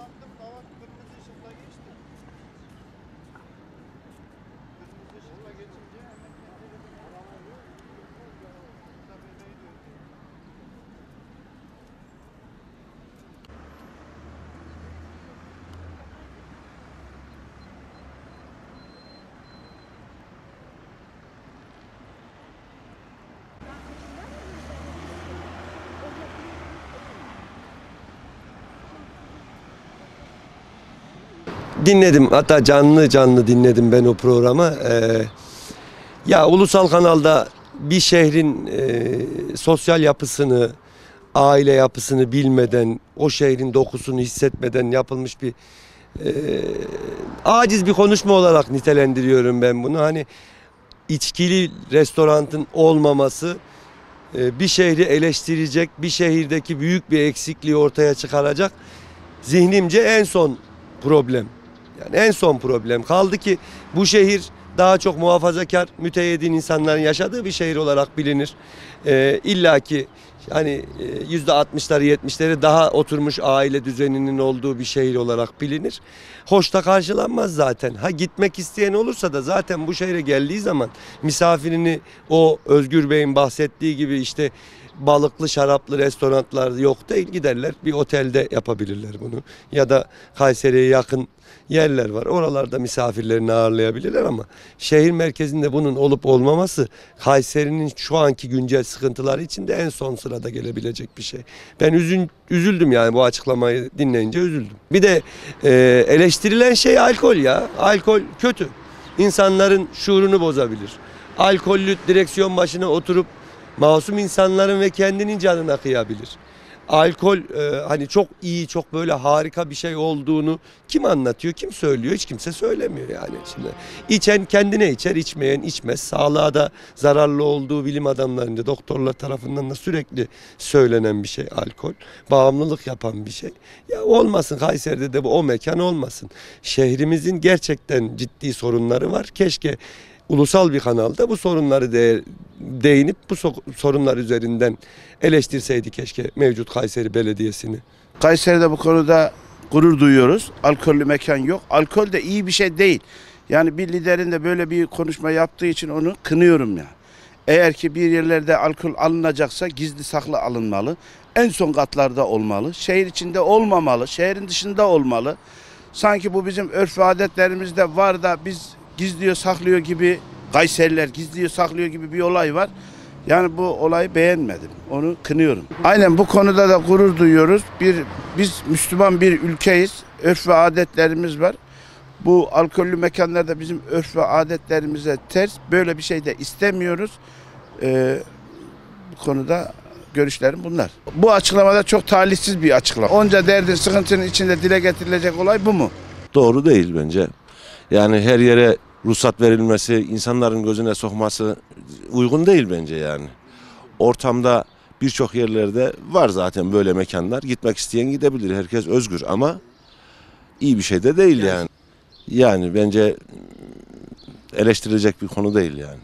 Hızlandım davat kırmızı ışıkla geçti. Kırmızı ışıkla geçince hemen dinledim. Hatta canlı canlı dinledim ben o programı. Ee, ya ulusal kanalda bir şehrin e, sosyal yapısını, aile yapısını bilmeden, o şehrin dokusunu hissetmeden yapılmış bir e, aciz bir konuşma olarak nitelendiriyorum ben bunu. Hani içkili restorantın olmaması e, bir şehri eleştirecek, bir şehirdeki büyük bir eksikliği ortaya çıkaracak zihnimce en son problem. Yani en son problem. Kaldı ki bu şehir daha çok muhafazakar, müteyyidin insanların yaşadığı bir şehir olarak bilinir. Ee, İlla ki hani e, yüzde altmışları yetmişleri daha oturmuş aile düzeninin olduğu bir şehir olarak bilinir. Hoş da karşılanmaz zaten. Ha gitmek isteyen olursa da zaten bu şehre geldiği zaman misafirini o Özgür Bey'in bahsettiği gibi işte balıklı şaraplı restoranlar yok değil giderler bir otelde yapabilirler bunu ya da Kayseri'ye yakın yerler var oralarda misafirlerini ağırlayabilirler ama şehir merkezinde bunun olup olmaması Kayseri'nin şu anki güncel sıkıntıları içinde en son sırada gelebilecek bir şey. Ben üzün, üzüldüm yani bu açıklamayı dinleyince üzüldüm. Bir de e, eleştirilen şey alkol ya alkol kötü insanların şuurunu bozabilir. Alkollü direksiyon başına oturup masum insanların ve kendinin canına kıyabilir. Alkol e, hani çok iyi, çok böyle harika bir şey olduğunu kim anlatıyor, kim söylüyor? Hiç kimse söylemiyor yani. Şimdi içen kendine içer, içmeyen içmez. Sağlığa da zararlı olduğu bilim adamlarınca, doktorlar tarafından da sürekli söylenen bir şey alkol. Bağımlılık yapan bir şey. Ya olmasın Kayseri'de de bu o mekan olmasın. Şehrimizin gerçekten ciddi sorunları var. Keşke ulusal bir kanalda bu sorunları de, değinip bu so- sorunlar üzerinden eleştirseydi keşke mevcut Kayseri Belediyesi'ni. Kayseri'de bu konuda gurur duyuyoruz. Alkollü mekan yok. Alkol de iyi bir şey değil. Yani bir liderin de böyle bir konuşma yaptığı için onu kınıyorum ya. Eğer ki bir yerlerde alkol alınacaksa gizli saklı alınmalı. En son katlarda olmalı. Şehir içinde olmamalı. Şehrin dışında olmalı. Sanki bu bizim örf adetlerimizde var da biz gizliyor saklıyor gibi Kayseriler gizliyor saklıyor gibi bir olay var. Yani bu olayı beğenmedim. Onu kınıyorum. Aynen bu konuda da gurur duyuyoruz. Bir biz Müslüman bir ülkeyiz. Örf ve adetlerimiz var. Bu alkollü mekanlarda bizim örf ve adetlerimize ters. Böyle bir şey de istemiyoruz. Ee, bu konuda görüşlerim bunlar. Bu açıklamada çok talihsiz bir açıklama. Onca derdin, sıkıntının içinde dile getirilecek olay bu mu? doğru değil bence. Yani her yere ruhsat verilmesi, insanların gözüne sokması uygun değil bence yani. Ortamda birçok yerlerde var zaten böyle mekanlar. Gitmek isteyen gidebilir. Herkes özgür ama iyi bir şey de değil yani. Yani bence eleştirilecek bir konu değil yani.